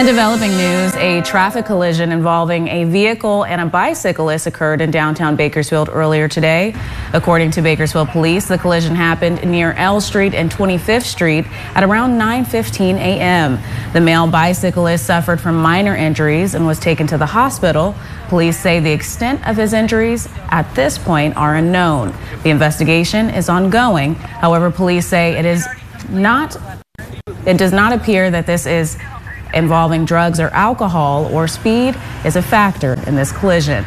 In developing news, a traffic collision involving a vehicle and a bicyclist occurred in downtown Bakersfield earlier today. According to Bakersfield police, the collision happened near L Street and 25th Street at around 9:15 a.m. The male bicyclist suffered from minor injuries and was taken to the hospital. Police say the extent of his injuries at this point are unknown. The investigation is ongoing. However, police say it is not it does not appear that this is involving drugs or alcohol or speed is a factor in this collision.